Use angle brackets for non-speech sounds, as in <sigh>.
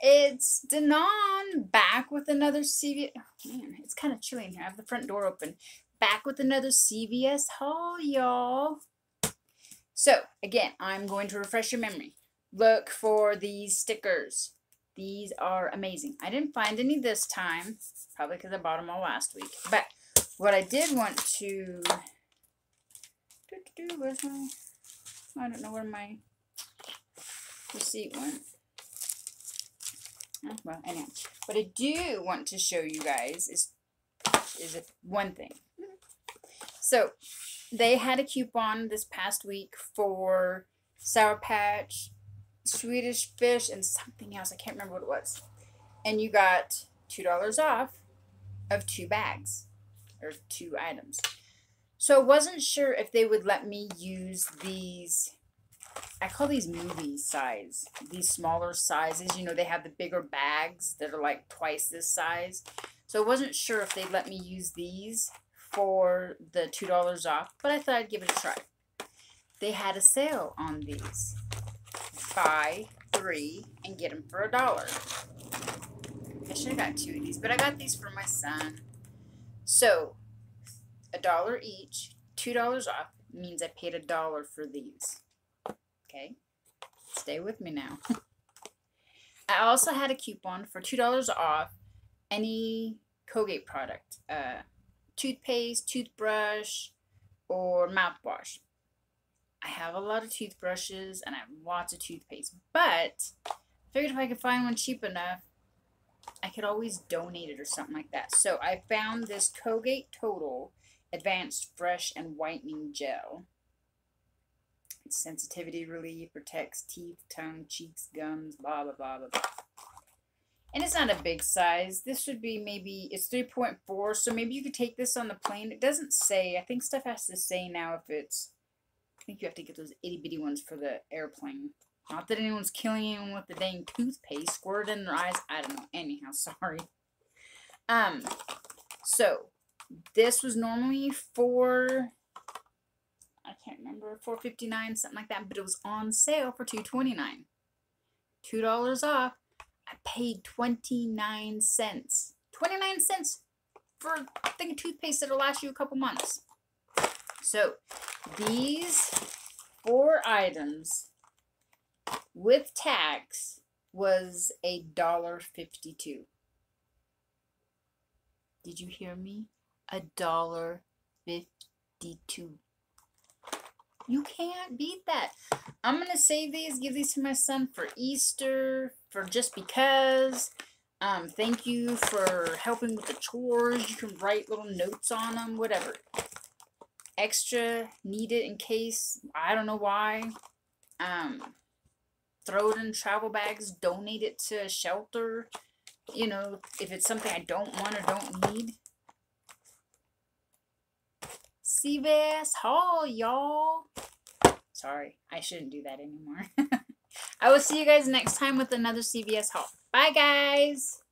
It's DaNonne back with another CVS. Oh, man, it's kind of chilly in here. I have the front door open. Back with another CVS haul, y'all. So, again, I'm going to refresh your memory. Look for these stickers. These are amazing. I didn't find any this time, probably because I bought them all last week. But what I did want to... Do, where's my... I don't know where my receipt went. Well, anyway, what I do want to show you guys is is a, one thing. So, they had a coupon this past week for Sour Patch, Swedish Fish, and something else. I can't remember what it was. And you got $2 off of two bags or two items. So I wasn't sure if they would let me use these I call these movie size. These smaller sizes, you know, they have the bigger bags that are like twice this size. So I wasn't sure if they'd let me use these for the $2 off, but I thought I'd give it a try. They had a sale on these. Buy three and get them for a dollar. I should have got two of these, but I got these for my son. So, a dollar each, $2 off means I paid a dollar for these. Okay, stay with me now. <laughs> I also had a coupon for $2 off any Colgate product. Uh, toothpaste, toothbrush, or mouthwash. I have a lot of toothbrushes and I have lots of toothpaste, but I figured if I could find one cheap enough, I could always donate it or something like that. So I found this Colgate Total Advanced Fresh and Whitening Gel sensitivity relief, protects teeth, tongue, cheeks, gums, blah, blah, blah, blah, blah. And it's not a big size. This would be maybe, it's 3.4, so maybe you could take this on the plane. It doesn't say, I think stuff has to say now if it's, I think you have to get those itty bitty ones for the airplane. Not that anyone's killing anyone with the dang toothpaste squirted in their eyes. I don't know. Anyhow, <laughs> sorry. Um, so, this was normally for can't remember, 459 something like that, but it was on sale for 229 $2 off. I paid 29 cents. 29 cents for a thing of toothpaste that'll last you a couple months. So, these four items with tax was a dollar fifty-two. Did you hear me? A dollar fifty-two. You can't beat that. I'm going to save these, give these to my son for Easter, for just because. Um, thank you for helping with the chores. You can write little notes on them, whatever. Extra, need it in case, I don't know why. Um, throw it in travel bags, donate it to a shelter. You know, if it's something I don't want or don't need. CVS haul, y'all. Sorry, I shouldn't do that anymore. <laughs> I will see you guys next time with another CVS haul. Bye, guys.